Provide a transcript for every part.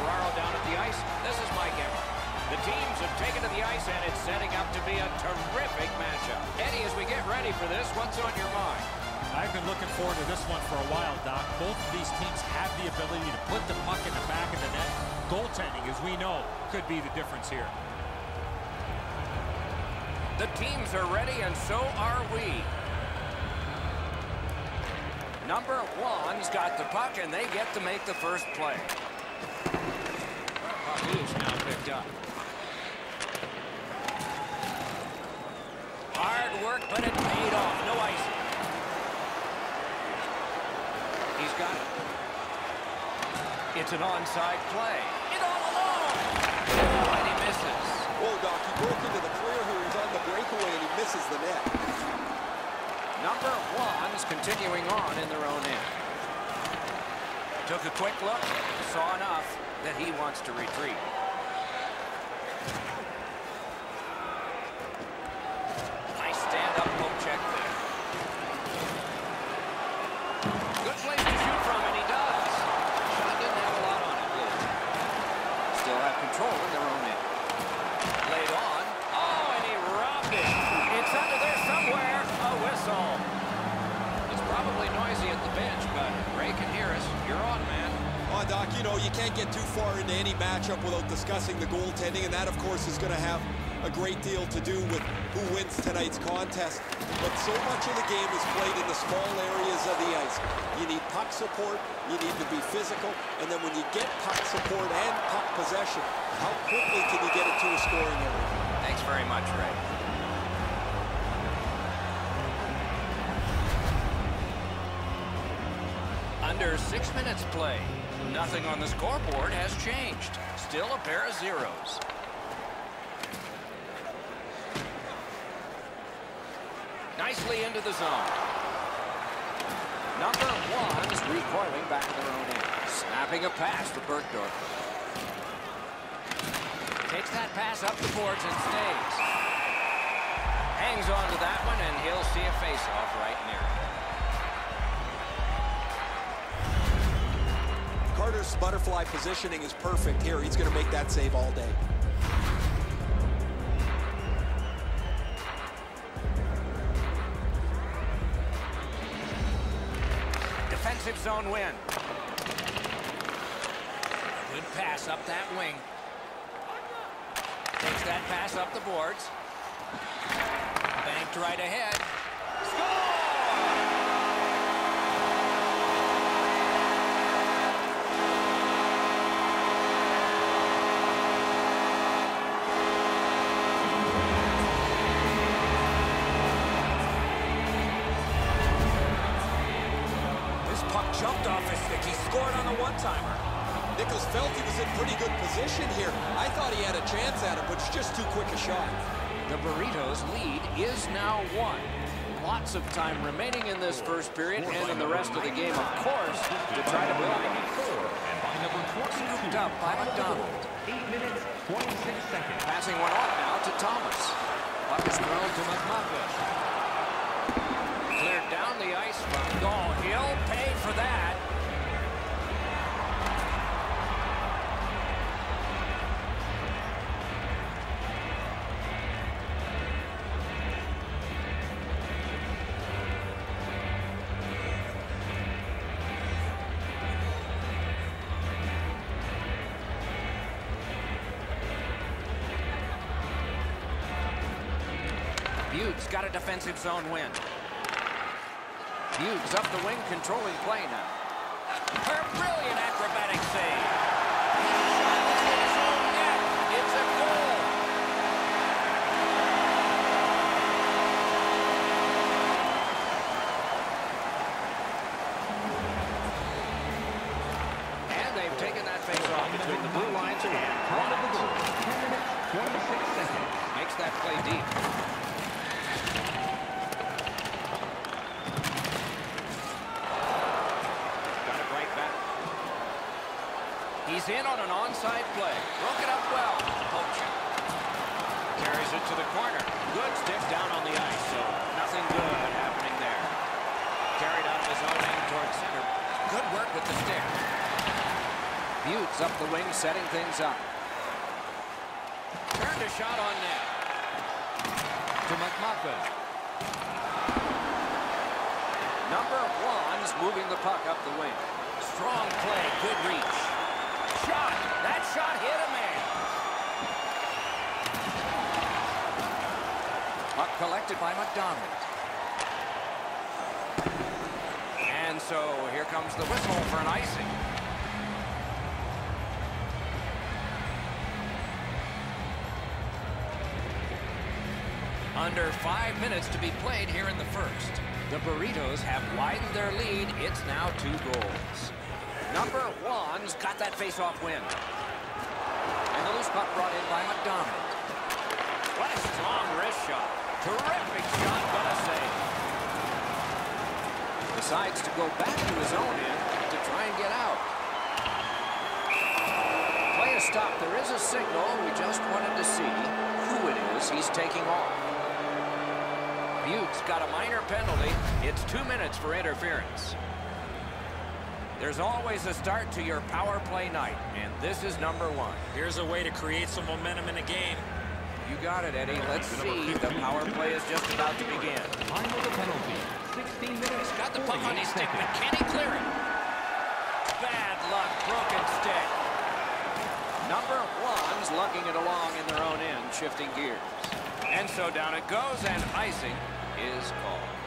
Ferraro down at the ice. This is Mike Emrick. The teams have taken to the ice, and it's setting up to be a terrific matchup. Eddie, as we get ready for this, what's on your mind? I've been looking forward to this one for a while, Doc. Both of these teams have the ability to put the puck in the back of the net. Goaltending, as we know, could be the difference here. The teams are ready, and so are we. Number one's got the puck, and they get to make the first play. Loose now picked up. Hard work, but it paid off. No icing. He's got it. It's an onside play. It all alone. Oh, and he misses. Oh, Doc, he broke into the clear here. He's on the breakaway, and he misses the net. Number one's continuing on in their own end. Took a quick look, saw enough that he wants to retreat. Discussing the goaltending, and that, of course, is going to have a great deal to do with who wins tonight's contest. But so much of the game is played in the small areas of the ice. You need puck support, you need to be physical, and then when you get puck support and puck possession, how quickly can you get it to a scoring area? Thanks very much, Ray. Under six minutes play. Nothing on the scoreboard has changed. Still a pair of zeros. Nicely into the zone. Number one is recoiling back in their own end. Snapping a pass to Bergdorf. Takes that pass up the boards and stays. Hangs on to that one, and he'll see a face-off right near it. Carter's butterfly positioning is perfect here. He's going to make that save all day. Defensive zone win. Good pass up that wing. Takes that pass up the boards. Banked right ahead. Score! Jumped off his stick. He scored on a one-timer. Nichols felt he was in pretty good position here. I thought he had a chance at it, but it's just too quick a shot. The Burritos lead is now one. Lots of time remaining in this first period and in the rest of the game, of course, to try to build it. And by number 22, Scooped up by McDonald. 8 minutes, 26 seconds. Passing one off now to Thomas. Puck is thrown to McMuffin. Down the ice from goal. He'll pay for that. Buggs got a defensive zone win. Buggs up the wing, controlling play now. Her brilliant On an onside play. Broke it up well. Poke check. Carries it to the corner. Good stick down on the ice, so nothing good happening there. Carried out of his own end towards center. Good work with the stick. Buttes up the wing, setting things up. Turned a shot on net. To McMuffin. Number one's moving the puck up the wing. Strong play, good reach. Shot! That shot hit a man. Puck collected by McDonald. And so here comes the whistle for an icing. Under five minutes to be played here in the first. The Burritos have widened their lead. It's now two goals. Number one's got that face-off win. And the loose puck brought in by McDonald. A strong wrist shot. Terrific shot, but a save. Decides to go back to his own end to try and get out. Play a stop. There is a signal. We just wanted to see who it is he's taking off. Buttes got a minor penalty. It's two minutes for interference. There's always a start to your power play night, and this is number one. Here's a way to create some momentum in a game. You got it, Eddie. Let's see. The power play is just about to begin. Time of the penalty, 16 minutes, He's Got the puck on his stick, but can he clear it? Bad luck, broken stick. Number one's lugging it along in their own end, shifting gears. And so down it goes, and icing is called.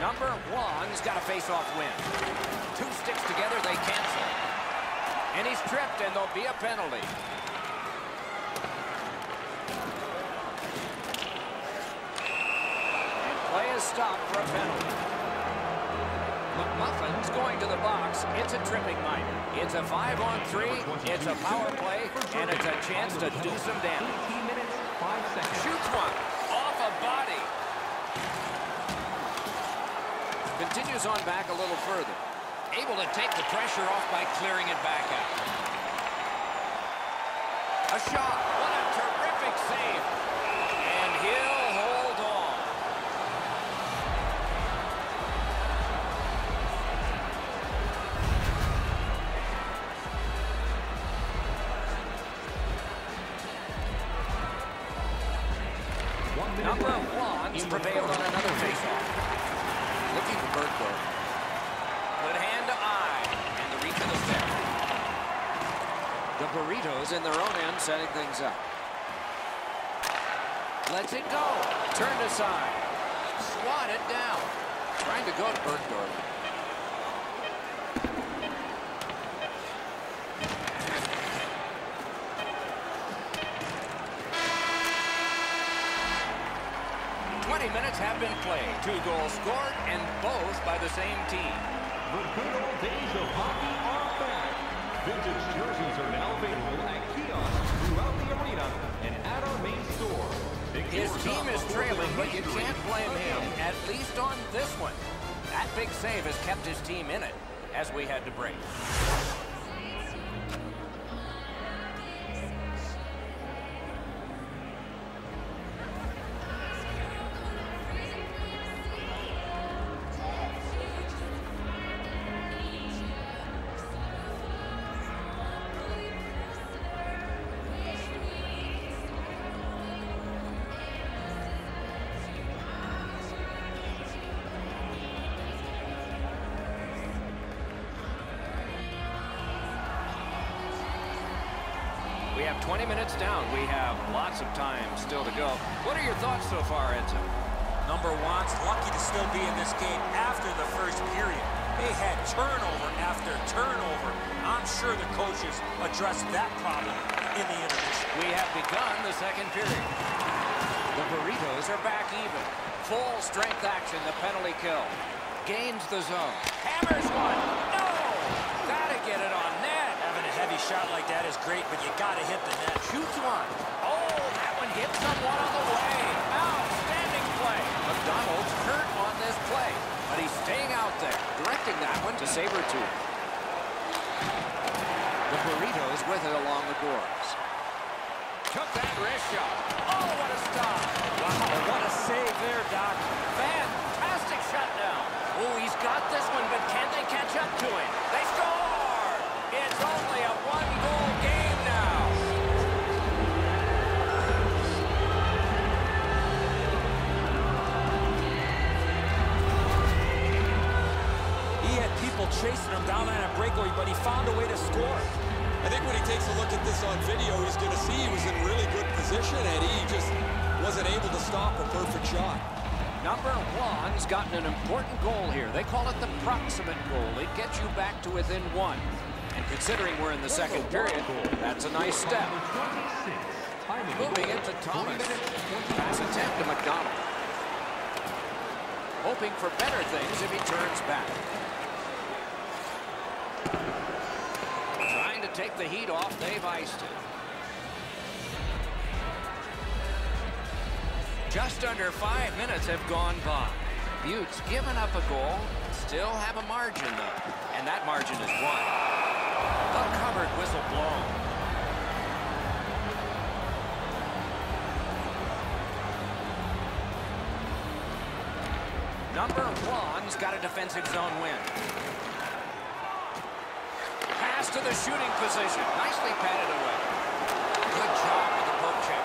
Number one's got a face-off win. Two sticks together, they cancel. And he's tripped, and there'll be a penalty. And play is stopped for a penalty. McMuffin's going to the box. It's a tripping minor. It's a five-on-three. It's a power play, and it's a chance to do some damage. 18 minutes, 5 seconds. Shoots one Continues on back a little further. Able to take the pressure off by clearing it back out. A shot. What a terrific save. And he'll hold on. Number one's prevailed on another faceoff. Looking for Bergdorf. Good hand to eye. And the reach of the stick. The Burritos in their own end setting things up. Lets it go. Turned aside. Swatted down. Trying to go to Bergdorf. Minutes have been played. Two goals scored, and both by the same team. The good old days of hockey are back. Vintage jerseys are now available at kiosks throughout the arena and at our main store. His team is trailing, but you can't blame him, at least on this one. That big save has kept his team in it as we had to break. What are your thoughts so far, Edson? Number one's lucky to still be in this game after the first period. They had turnover after turnover. I'm sure the coaches addressed that problem in the intermission. We have begun the second period. The Burritos are back even. Full strength action, the penalty kill. Gains the zone. Hammers one. No! Gotta get it on net. Having a heavy shot like that is great, but you got to hit the net. Shoots one. Hit someone on the way. Outstanding play. McDonald's hurt on this play, but he's staying out there, directing that one to Sabretooth. The Burritos with it along the boards. Took that wrist shot. Oh, what a stop. Wow, what a save there, Doc. Fantastic shutdown. Oh, he's got this one, but can they catch up to him? They score! It's only down on a breakaway, but he found a way to score. I think when he takes a look at this on video, he's going to see he was in really good position, and he just wasn't able to stop a perfect shot. Number one's gotten an important goal here. They call it the proximate goal. It gets you back to within one. And considering we're in the second period, that's a nice step. Moving it to Thomas. Pass attempt to McDonald. Hoping for better things if he turns back. Trying to take the heat off. They've iced it. Just under five minutes have gone by. Butte's given up a goal. Still have a margin, though. And that margin is one. The covered whistle blown. Number one's got a defensive zone win. To the shooting position. Nicely padded away. Good job with the poke check.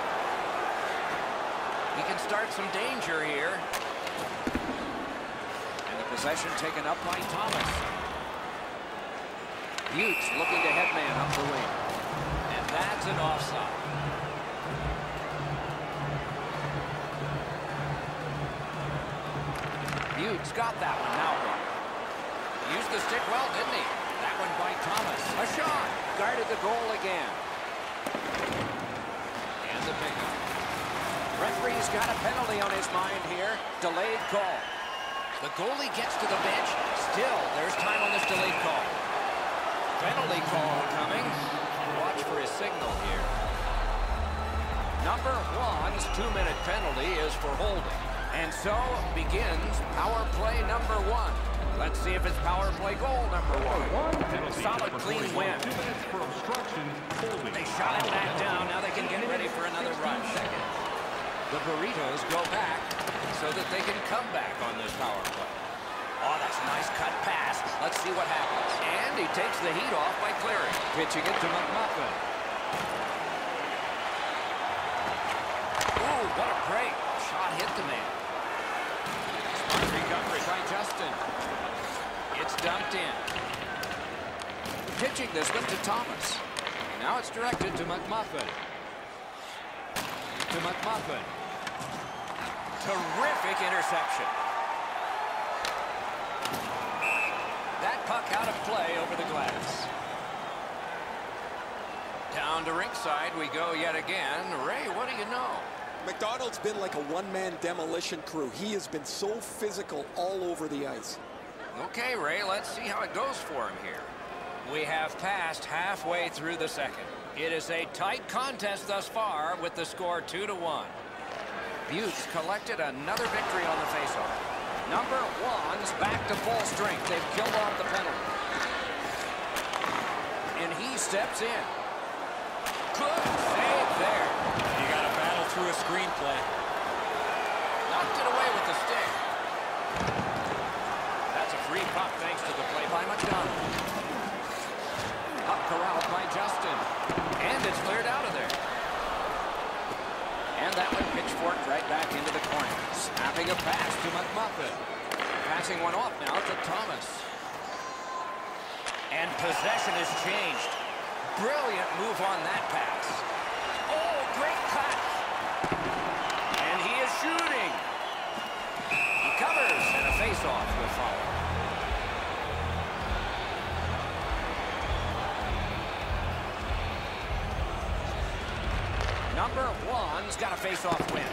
He can start some danger here. And the possession taken up by Thomas. Butts looking to headman up the wing. And that's an offside. Butts got that one. Now what? Used the stick well, didn't he? Thomas. A shot. Guarded the goal again. And the pickup. Referee's got a penalty on his mind here. Delayed call. The goalie gets to the bench. Still, there's time on this delayed call. Penalty call coming. Watch for his signal here. Number one's two-minute penalty is for holding. And so begins power play number one. Let's see if it's power play goal number one. Solid, clean win. They shot it back down. Now they can get ready for another rush. The Burritos go back so that they can come back on this power play. Oh, that's a nice cut pass. Let's see what happens. And he takes the heat off by clearing. Pitching it to McMuffin. Ooh, what a break. Shot hit the man. Smart recovery by Justin. It's dumped in. Pitching this one to Thomas. Now it's directed to McMuffin. To McMuffin. Terrific interception. That puck out of play over the glass. Down to ringside we go yet again. Ray, what do you know? McDonald's been like a one-man demolition crew. He has been so physical all over the ice. Okay, Ray, let's see how it goes for him here. We have passed halfway through the second. It is a tight contest thus far with the score 2 to one. Butts collected another victory on the faceoff. Number one's back to full strength. They've killed off the penalty. And he steps in. Good save there. You got to battle through a screenplay. Knocked it away with the stick. Thanks to the play by McDonald. Puck corralled by Justin. And it's cleared out of there. And that one pitchforked right back into the corner. Snapping a pass to McMuffin. Passing one off now to Thomas. And possession has changed. Brilliant move on that pass. Oh, great cut. And he is shooting. He covers, and a face-off will follow. Number one's got a face-off win.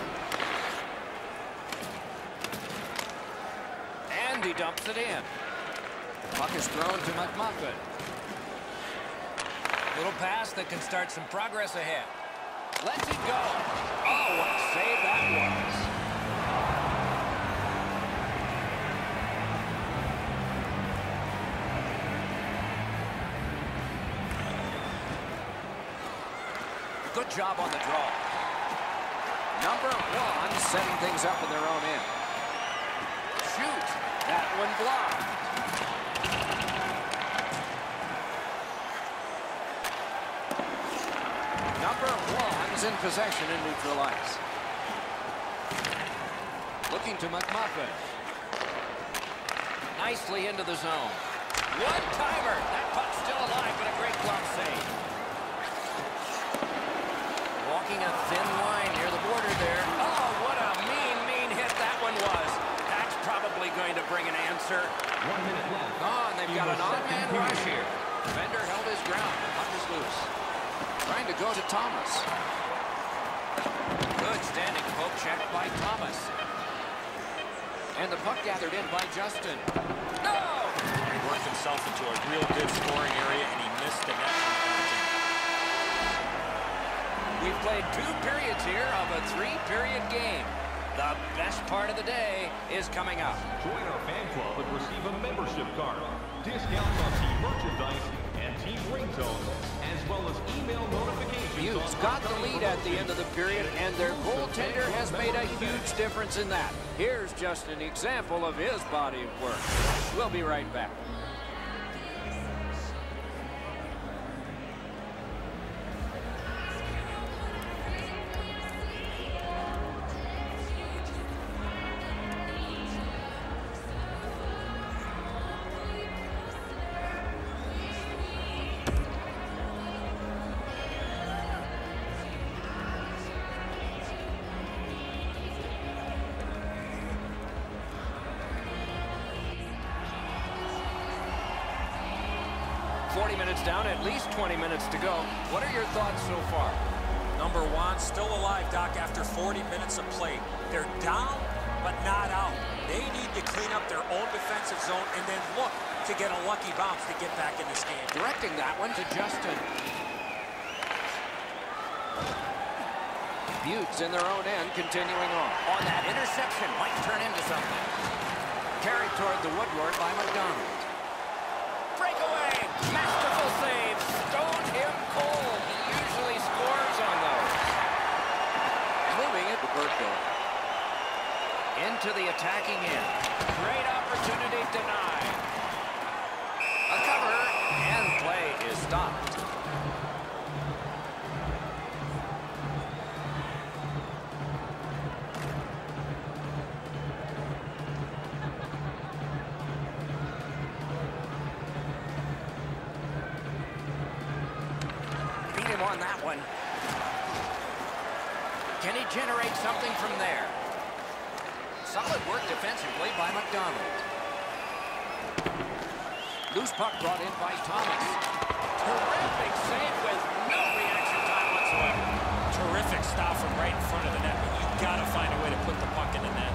And he dumps it in. Puck is thrown to McMuffin. Little pass that can start some progress ahead. Lets it go. Oh, what a save Job on the draw. Number one setting things up in their own end. Shoot. That one blocked. Number one's in possession in neutral ice. Looking to McMuffin. Nicely into the zone. One timer. That puck's still alive, but a great glove save. Walking a thin line near the border there. Oh, what a mean, mean hit that one was. That's probably going to bring an answer. One minute left. Oh, and they've in got an odd man second rush here. Defender held his ground. The puck is loose. Trying to go to Thomas. Good standing poke check by Thomas. And the puck gathered in by Justin. No! He worked himself into a real good scoring area, and he missed the net. We've played two periods here of a three-period game. The best part of the day is coming up. Join our fan club and receive a membership card, discounts on team merchandise and team ringtones, as well as email notifications. Buttes on got the lead at the end of the period, and their goaltender has made a huge difference in that. Here's just an example of his body of work. We'll be right back. Minutes to go. What are your thoughts so far? Number one, still alive, Doc, after 40 minutes of play. They're down, but not out. They need to clean up their own defensive zone and then look to get a lucky bounce to get back in this game. Directing that one to Justin. Buttes in their own end, continuing on. On that interception, might turn into something. Carried toward the woodwork by McDonald. Breakaway! Masterful save! Stone him cold. He usually scores on those. Moving it to Burko. Into the attacking end. Great opportunity denied. A cover, and play is stopped. Beat him on that one. Can he generate something from there? Solid work defensively by McDonald. Loose puck brought in by Thomas. Terrific save with no reaction time whatsoever. Terrific stop from right in front of the net, but you've got to find a way to put the puck in the net.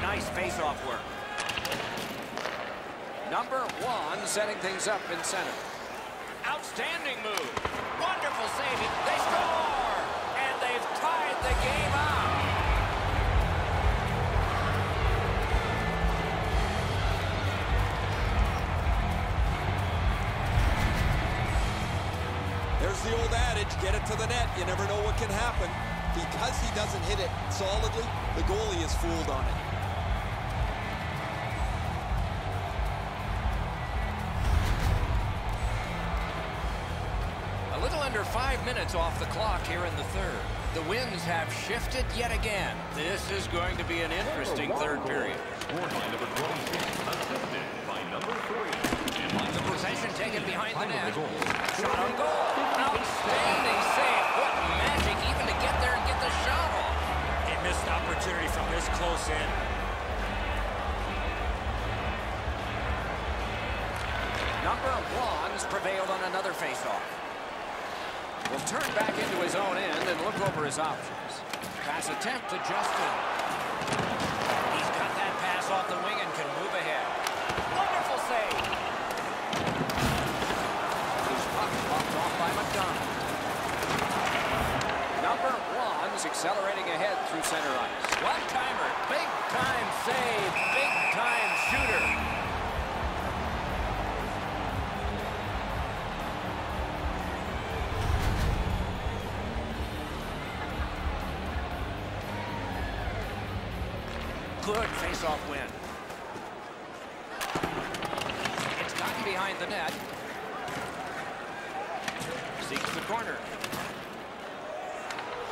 Nice face-off work. Number one setting things up in center. Outstanding move. Wonderful save. They score! And they've tied the game up. There's the old adage, get it to the net. You never know what can happen. Because he doesn't hit it solidly, the goalie is fooled on it. Minutes off the clock here in the third. The winds have shifted yet again. This is going to be an interesting third period. Scored number 26, assisted by number 3. And The possession taken behind the net. Shot on goal. Outstanding save. What magic even to get there and get the shot off. A missed opportunity from this close in. Number of one's prevailed on another faceoff. Will turn back into his own end and look over his options. Pass attempt to Justin. He's got that pass off the wing and can move ahead. Wonderful save. Loose puck popped off by McDonald. Number one's accelerating ahead through center ice. One-timer, big-time save, big-time shooter. Good face-off win. It's gotten behind the net. Seeks the corner.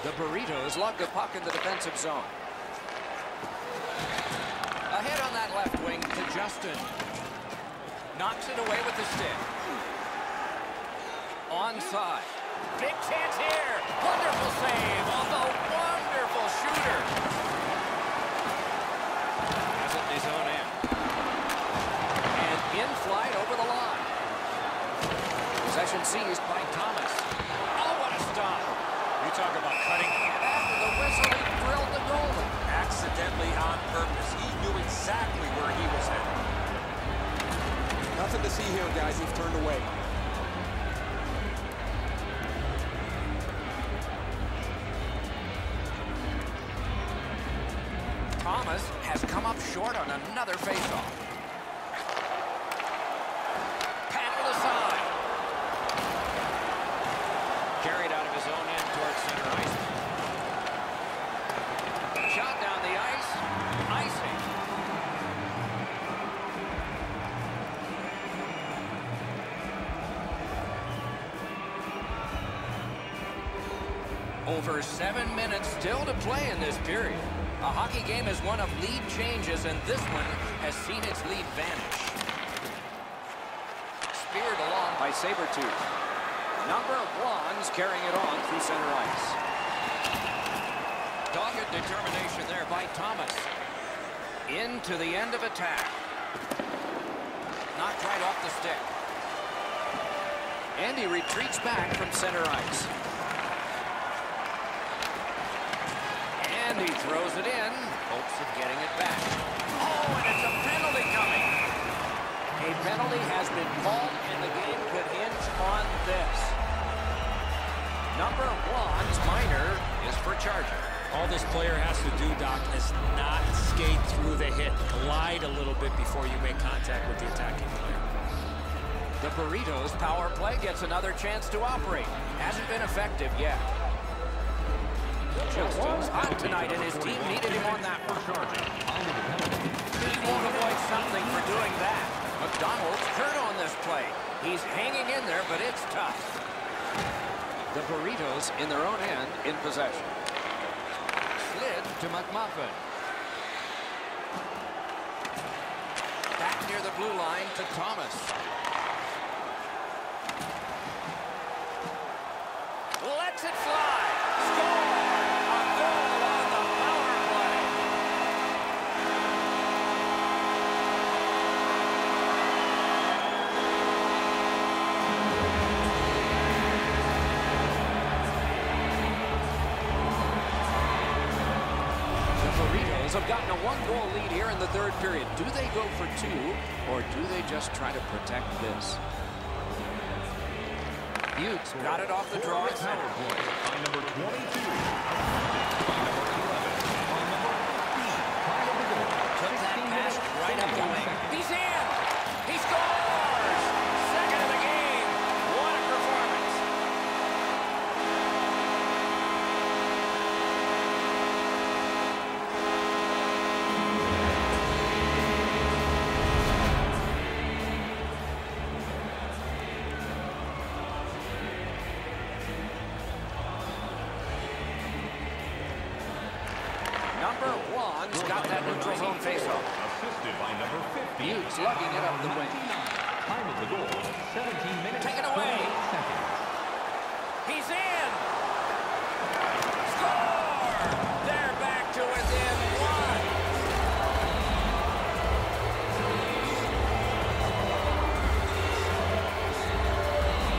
The Burritos lug the puck in the defensive zone. Ahead on that left wing to Justin. Knocks it away with the stick. Onside. Big chance here. Wonderful save on the wonderful shooter. His own end. And in flight over the line. Possession seized by Thomas. Oh, what a stop. You talk about cutting after the whistle, he drilled the goalie. accidentally on purpose. He knew exactly where he was headed. Nothing to see here, guys. He's turned away. Short on another faceoff. Paddled aside. Carried out of his own end towards center ice. Shot down the ice. Icing. Over seven minutes still to play in this period. A hockey game is one of lead changes, and this one has seen its lead vanish. Speared along by Sabretooth. Number of one's carrying it on through center ice. Dogged determination there by Thomas. Into the end of attack. Knocked right off the stick. And he retreats back from center ice. And he throws it in, hopes of getting it back. Oh, and it's a penalty coming. A penalty has been called, and the game could hinge on this. Number one's minor is for charging. All this player has to do, Doc, is not skate through the hit. Glide a little bit before you make contact with the attacking player. The Burritos power play gets another chance to operate. Hasn't been effective yet. Justin's hot tonight, and his team needed him on that one. He won't avoid something for doing that. McDonald's hurt on this play. He's hanging in there, but it's tough. The Burritos in their own end in possession. Slid to McMuffin. Back near the blue line to Thomas. Lets it fly. Third period. Do they go for two, or do they just try to protect this? Utes got it off the draw at center. Power by number 22. By number 11. By number 15. Time of the goal. Took that pass right up the wing. He's in! One's got that neutral zone faceoff. Assisted by number 50. Utes lugging it up the wing. Time of the goal, 17 minutes, Taken away. seconds. He's in! Score! They're back to within one.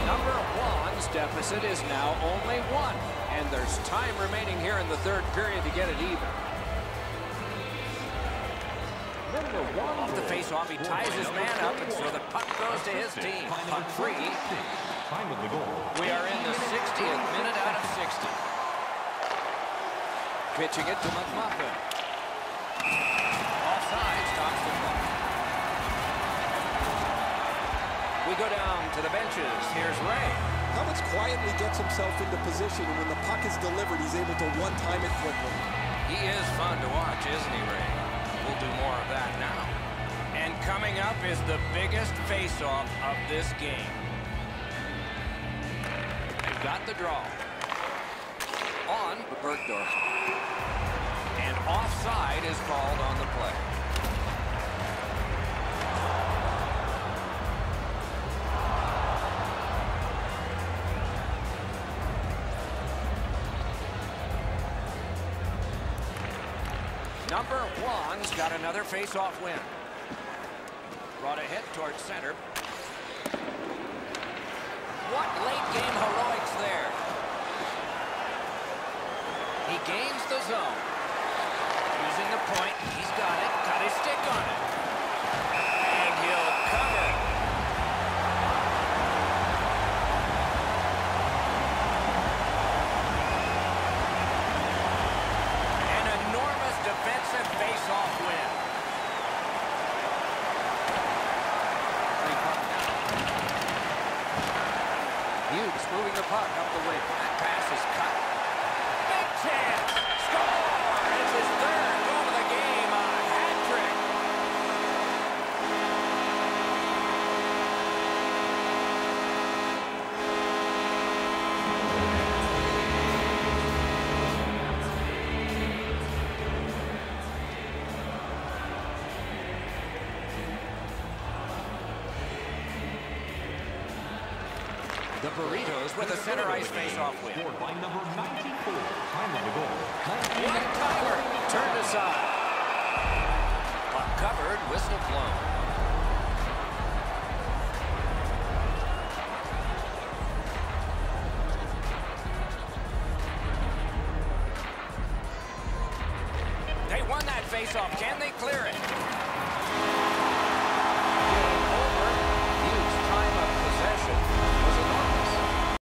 Number one's deficit is now only one, and there's time remaining here in the third period to get it even. Off the goal. face-off, he ties his man up, and so the puck goes to his team. by Puck free. 26. Time of the goal. We are in the 60th minute out of 60. Pitching it to McMuffin. Offside stops the clock. We go down to the benches. Here's Ray. Cummins quietly gets himself into position, and when the puck is delivered, he's able to one-time it quickly. He is fun to watch, isn't he, Ray? We'll do more of that now. And coming up is the biggest face-off of this game. They've got the draw. On Bergdorf. And offside is called on the play. Number one's got another face-off win. Brought a hit towards center. What late game heroics there. He gains the zone. Using the point, he's got it, got his stick on it. And he'll Burritos with a center ice face-off win. Scored by number 94. Time of the goal. One timer. Turned aside. Puck covered. Whistle blown.